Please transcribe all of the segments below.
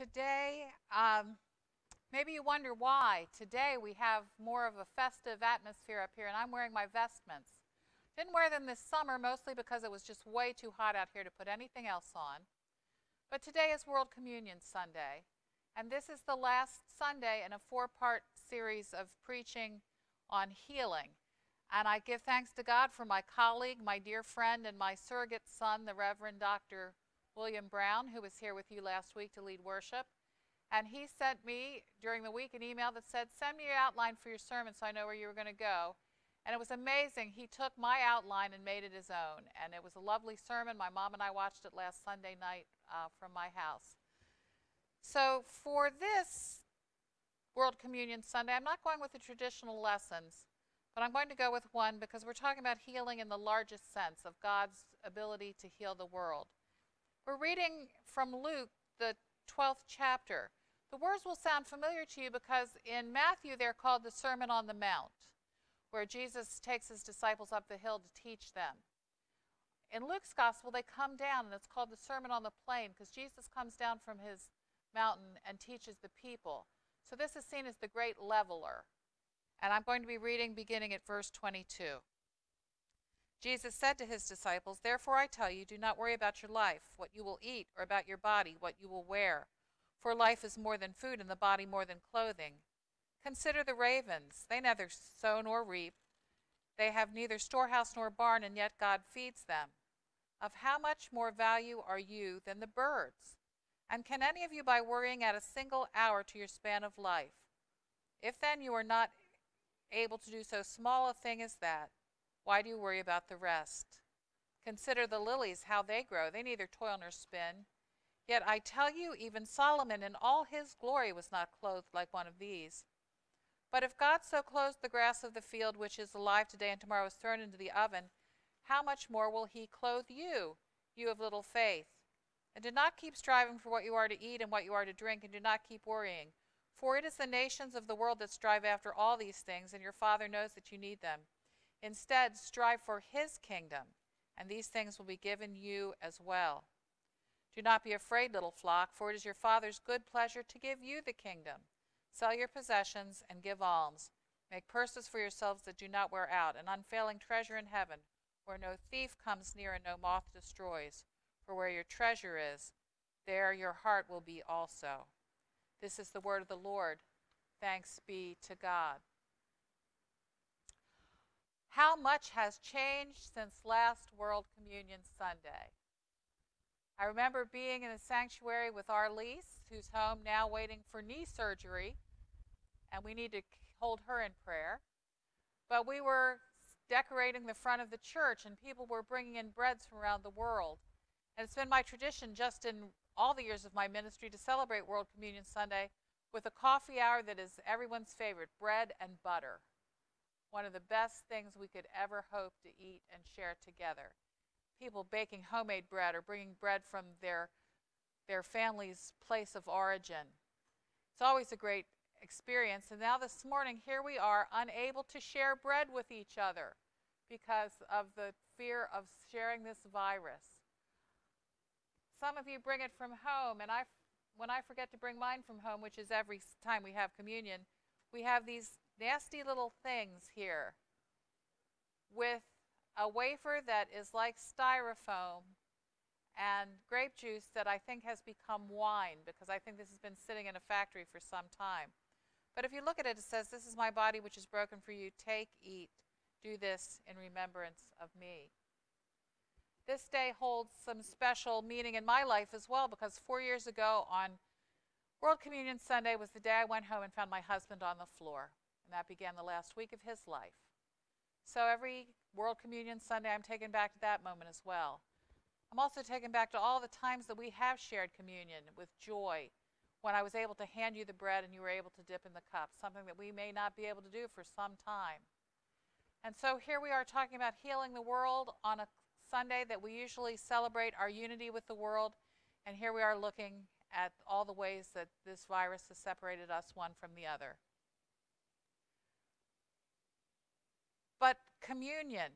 today, um, maybe you wonder why. Today we have more of a festive atmosphere up here, and I'm wearing my vestments. Didn't wear them this summer, mostly because it was just way too hot out here to put anything else on. But today is World Communion Sunday, and this is the last Sunday in a four part series of preaching on healing. And I give thanks to God for my colleague, my dear friend, and my surrogate son, the Reverend Dr. William Brown, who was here with you last week to lead worship. And he sent me during the week an email that said, Send me your outline for your sermon so I know where you were going to go. And it was amazing. He took my outline and made it his own. And it was a lovely sermon. My mom and I watched it last Sunday night uh, from my house. So for this World Communion Sunday, I'm not going with the traditional lessons, but I'm going to go with one because we're talking about healing in the largest sense of God's ability to heal the world. We're reading from Luke, the 12th chapter. The words will sound familiar to you because in Matthew they're called the Sermon on the Mount, where Jesus takes his disciples up the hill to teach them. In Luke's gospel, they come down, and it's called the Sermon on the Plain because Jesus comes down from his mountain and teaches the people. So this is seen as the great leveler. And I'm going to be reading beginning at verse 22. Jesus said to his disciples, Therefore I tell you, do not worry about your life, what you will eat, or about your body, what you will wear. For life is more than food, and the body more than clothing. Consider the ravens. They neither sow nor reap. They have neither storehouse nor barn, and yet God feeds them. Of how much more value are you than the birds? And can any of you, by worrying, add a single hour to your span of life? If then you are not able to do so small a thing as that, why do you worry about the rest? Consider the lilies, how they grow. They neither toil nor spin. Yet I tell you, even Solomon in all his glory was not clothed like one of these. But if God so clothes the grass of the field, which is alive today and tomorrow is thrown into the oven, how much more will he clothe you, you of little faith? And do not keep striving for what you are to eat and what you are to drink, and do not keep worrying. For it is the nations of the world that strive after all these things, and your Father knows that you need them. Instead, strive for his kingdom, and these things will be given you as well. Do not be afraid, little flock, for it is your Father's good pleasure to give you the kingdom. Sell your possessions and give alms. Make purses for yourselves that do not wear out, an unfailing treasure in heaven, where no thief comes near and no moth destroys. For where your treasure is, there your heart will be also. This is the word of the Lord. Thanks be to God. How much has changed since last World Communion Sunday? I remember being in the sanctuary with our Lise, who's home now waiting for knee surgery, and we need to hold her in prayer. But we were decorating the front of the church, and people were bringing in breads from around the world. And it's been my tradition, just in all the years of my ministry, to celebrate World Communion Sunday with a coffee hour that is everyone's favorite bread and butter one of the best things we could ever hope to eat and share together. People baking homemade bread or bringing bread from their, their family's place of origin. It's always a great experience. And now this morning, here we are, unable to share bread with each other because of the fear of sharing this virus. Some of you bring it from home, and I, when I forget to bring mine from home, which is every time we have communion, we have these nasty little things here with a wafer that is like styrofoam and grape juice that I think has become wine because I think this has been sitting in a factory for some time. But if you look at it, it says, This is my body which is broken for you. Take, eat. Do this in remembrance of me. This day holds some special meaning in my life as well because four years ago on World Communion Sunday was the day I went home and found my husband on the floor. And that began the last week of his life. So every World Communion Sunday, I'm taken back to that moment as well. I'm also taken back to all the times that we have shared communion with joy when I was able to hand you the bread and you were able to dip in the cup, something that we may not be able to do for some time. And so here we are talking about healing the world on a Sunday that we usually celebrate our unity with the world. And here we are looking at all the ways that this virus has separated us one from the other. But communion,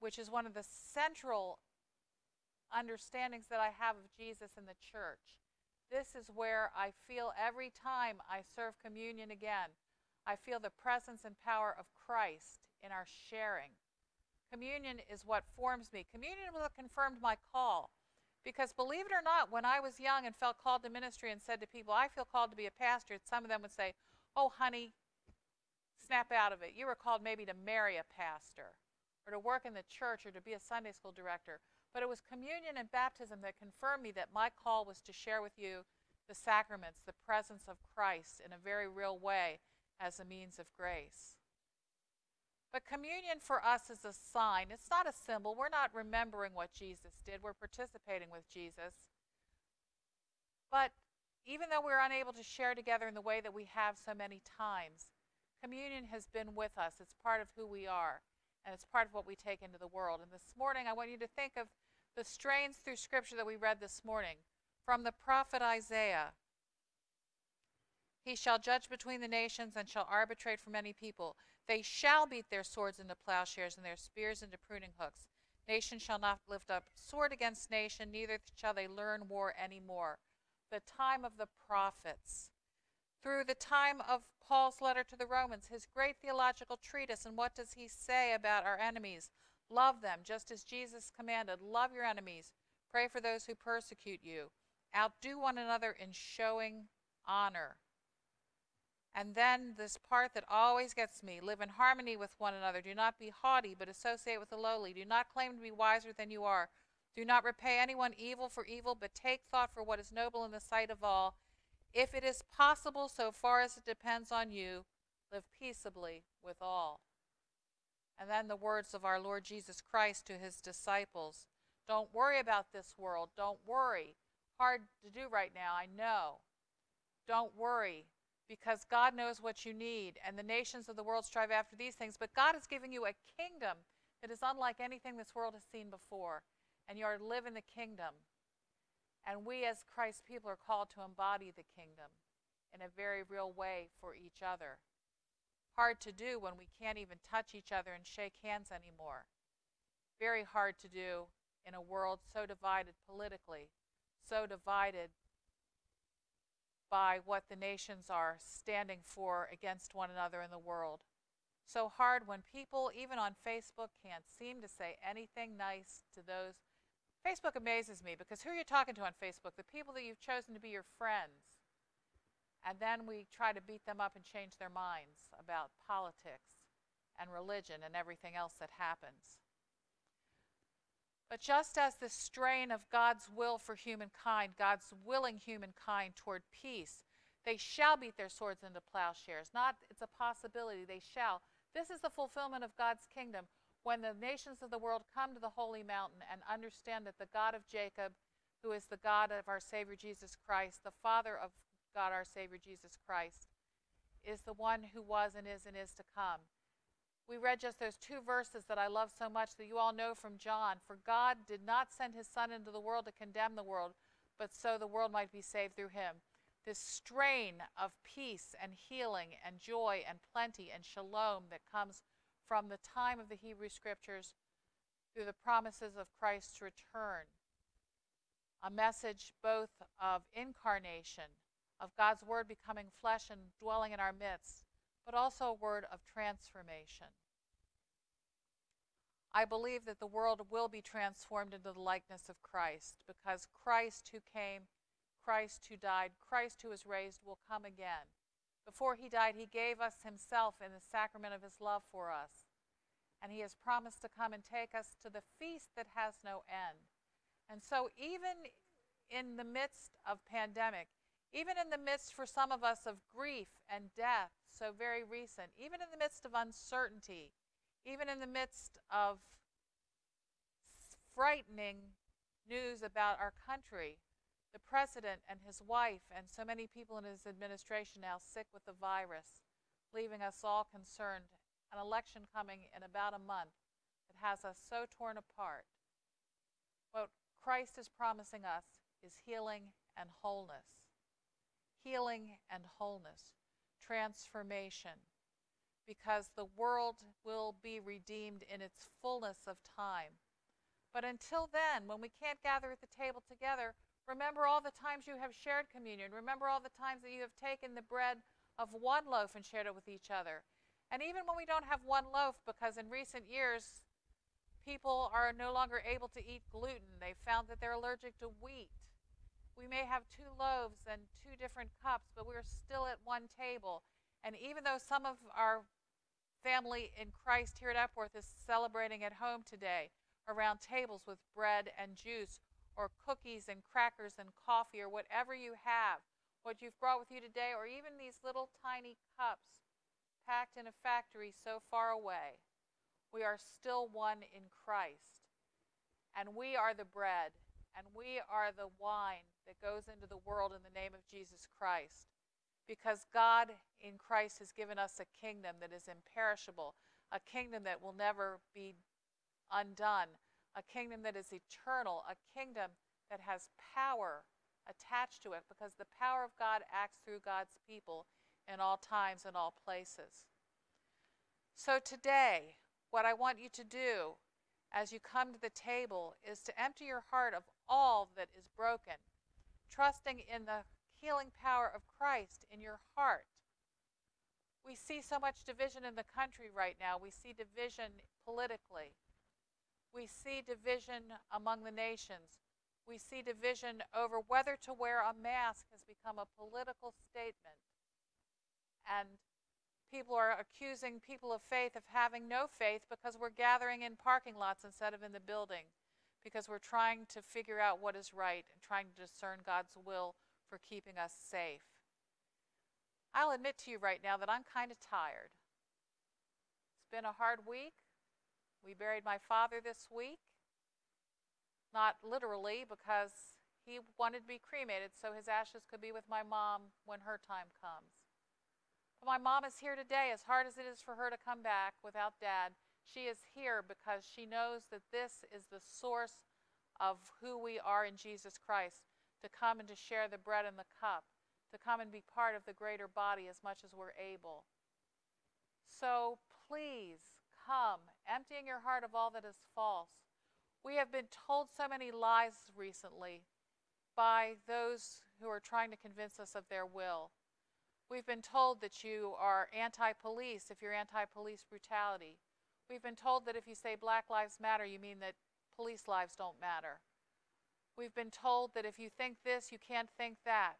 which is one of the central understandings that I have of Jesus in the church, this is where I feel every time I serve communion again, I feel the presence and power of Christ in our sharing. Communion is what forms me. Communion will have confirmed my call. Because believe it or not, when I was young and felt called to ministry and said to people, I feel called to be a pastor, some of them would say, Oh, honey, snap out of it. You were called maybe to marry a pastor or to work in the church or to be a Sunday school director. But it was communion and baptism that confirmed me that my call was to share with you the sacraments, the presence of Christ in a very real way as a means of grace. But communion for us is a sign. It's not a symbol. We're not remembering what Jesus did, we're participating with Jesus. But even though we're unable to share together in the way that we have so many times, communion has been with us. It's part of who we are, and it's part of what we take into the world. And this morning, I want you to think of the strains through Scripture that we read this morning from the prophet Isaiah. He shall judge between the nations and shall arbitrate for many people. They shall beat their swords into plowshares and their spears into pruning hooks. Nation shall not lift up sword against nation, neither shall they learn war any more. The time of the prophets. Through the time of Paul's letter to the Romans, his great theological treatise, and what does he say about our enemies? Love them, just as Jesus commanded. Love your enemies. Pray for those who persecute you. Outdo one another in showing honor. And then this part that always gets me live in harmony with one another. Do not be haughty, but associate with the lowly. Do not claim to be wiser than you are. Do not repay anyone evil for evil, but take thought for what is noble in the sight of all. If it is possible, so far as it depends on you, live peaceably with all. And then the words of our Lord Jesus Christ to his disciples Don't worry about this world. Don't worry. Hard to do right now, I know. Don't worry because God knows what you need, and the nations of the world strive after these things. But God is giving you a kingdom that is unlike anything this world has seen before, and you are to live in the kingdom. And we, as Christ's people, are called to embody the kingdom in a very real way for each other. Hard to do when we can't even touch each other and shake hands anymore. Very hard to do in a world so divided politically, so divided by what the nations are standing for against one another in the world. So hard when people, even on Facebook, can't seem to say anything nice to those. Facebook amazes me because who are you talking to on Facebook? The people that you've chosen to be your friends. And then we try to beat them up and change their minds about politics and religion and everything else that happens. But just as the strain of God's will for humankind, God's willing humankind toward peace, they shall beat their swords into plowshares. Not it's a possibility, they shall. This is the fulfillment of God's kingdom when the nations of the world come to the holy mountain and understand that the God of Jacob, who is the God of our Savior Jesus Christ, the Father of God our Savior Jesus Christ, is the one who was and is and is to come. We read just those two verses that I love so much that you all know from John. For God did not send his Son into the world to condemn the world, but so the world might be saved through him. This strain of peace and healing and joy and plenty and shalom that comes from the time of the Hebrew Scriptures through the promises of Christ's return. A message both of incarnation, of God's Word becoming flesh and dwelling in our midst, but also a word of transformation. I believe that the world will be transformed into the likeness of Christ because Christ who came, Christ who died, Christ who was raised will come again. Before he died, he gave us himself in the sacrament of his love for us. And he has promised to come and take us to the feast that has no end. And so, even in the midst of pandemic, even in the midst for some of us of grief and death, so very recent, even in the midst of uncertainty, even in the midst of frightening news about our country, the president and his wife and so many people in his administration now sick with the virus, leaving us all concerned. An election coming in about a month that has us so torn apart. What Christ is promising us is healing and wholeness healing and wholeness, transformation, because the world will be redeemed in its fullness of time. But until then, when we can't gather at the table together, Remember all the times you have shared communion. Remember all the times that you have taken the bread of one loaf and shared it with each other. And even when we don't have one loaf, because in recent years, people are no longer able to eat gluten, they found that they're allergic to wheat. We may have two loaves and two different cups, but we're still at one table. And even though some of our family in Christ here at Epworth is celebrating at home today around tables with bread and juice, or cookies and crackers and coffee or whatever you have, what you've brought with you today, or even these little tiny cups packed in a factory so far away, we are still one in Christ. And we are the bread, and we are the wine that goes into the world in the name of Jesus Christ. Because God in Christ has given us a kingdom that is imperishable, a kingdom that will never be undone, a kingdom that is eternal, a kingdom that has power attached to it because the power of God acts through God's people in all times and all places. So today, what I want you to do as you come to the table is to empty your heart of all that is broken, trusting in the healing power of Christ in your heart. We see so much division in the country right now. We see division politically. We see division among the nations. We see division over whether to wear a mask has become a political statement. And people are accusing people of faith of having no faith because we're gathering in parking lots instead of in the building, because we're trying to figure out what is right and trying to discern God's will for keeping us safe. I'll admit to you right now that I'm kind of tired. It's been a hard week. We buried my father this week. Not literally, because he wanted to be cremated so his ashes could be with my mom when her time comes. But my mom is here today, as hard as it is for her to come back without dad. She is here because she knows that this is the source of who we are in Jesus Christ to come and to share the bread and the cup, to come and be part of the greater body as much as we're able. So please come, emptying your heart of all that is false. We have been told so many lies recently by those who are trying to convince us of their will. We've been told that you are anti police if you're anti police brutality. We've been told that if you say Black Lives Matter, you mean that police lives don't matter. We've been told that if you think this, you can't think that.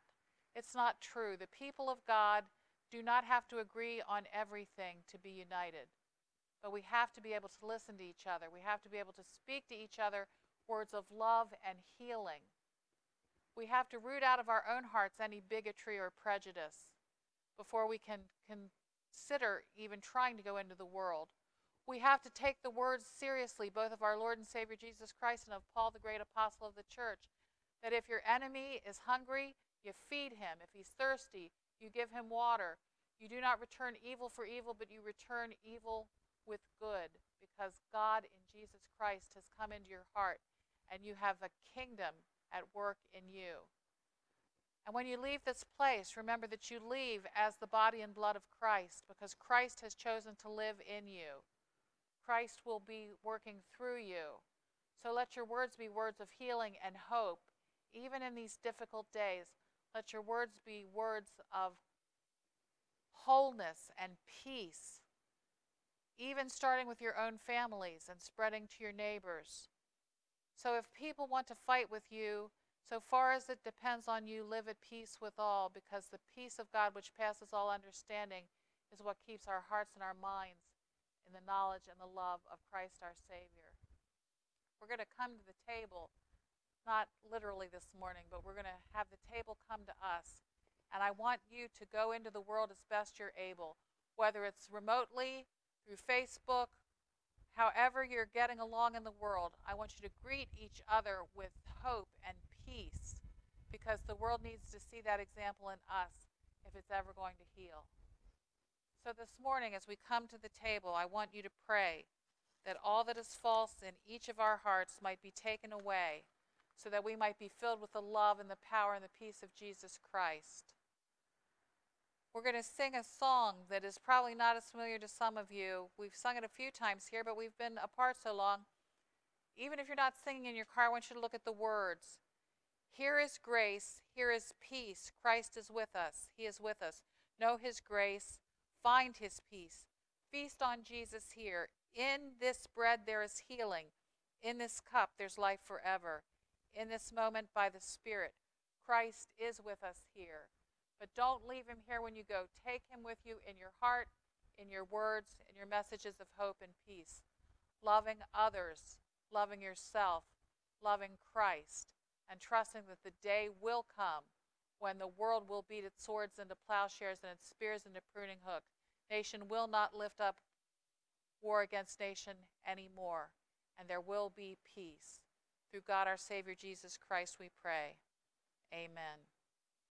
It's not true. The people of God do not have to agree on everything to be united. But we have to be able to listen to each other. We have to be able to speak to each other words of love and healing. We have to root out of our own hearts any bigotry or prejudice before we can consider even trying to go into the world. We have to take the words seriously, both of our Lord and Savior Jesus Christ and of Paul, the great apostle of the church, that if your enemy is hungry, you feed him. If he's thirsty, you give him water. You do not return evil for evil, but you return evil with good because God in Jesus Christ has come into your heart and you have a kingdom at work in you. And when you leave this place, remember that you leave as the body and blood of Christ because Christ has chosen to live in you. Christ will be working through you. So let your words be words of healing and hope, even in these difficult days. Let your words be words of wholeness and peace even starting with your own families and spreading to your neighbors. So if people want to fight with you, so far as it depends on you, live at peace with all, because the peace of God, which passes all understanding, is what keeps our hearts and our minds in the knowledge and the love of Christ our Savior. We're going to come to the table, not literally this morning, but we're going to have the table come to us. And I want you to go into the world as best you're able, whether it's remotely through Facebook, however you're getting along in the world, I want you to greet each other with hope and peace because the world needs to see that example in us if it's ever going to heal. So this morning, as we come to the table, I want you to pray that all that is false in each of our hearts might be taken away so that we might be filled with the love and the power and the peace of Jesus Christ. We're going to sing a song that is probably not as familiar to some of you. We've sung it a few times here, but we've been apart so long. Even if you're not singing in your car, I want you to look at the words. Here is grace. Here is peace. Christ is with us. He is with us. Know his grace. Find his peace. Feast on Jesus here. In this bread, there is healing. In this cup, there's life forever. In this moment, by the Spirit, Christ is with us here. But don't leave him here when you go. Take him with you in your heart, in your words, in your messages of hope and peace. Loving others, loving yourself, loving Christ, and trusting that the day will come when the world will beat its swords into plowshares and its spears into pruning hook. Nation will not lift up war against nation anymore, and there will be peace. Through God our Savior Jesus Christ, we pray. Amen.